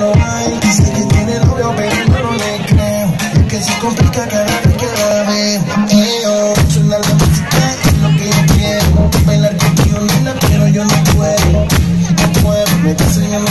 no hay. Dice que tiene novio, pero yo no le creo. Que se complica cada vez que la veo. Eh, oh, suena la música es lo que yo quiero. Bailar contigo, nena, pero yo no puedo. No puedo, me está enseñando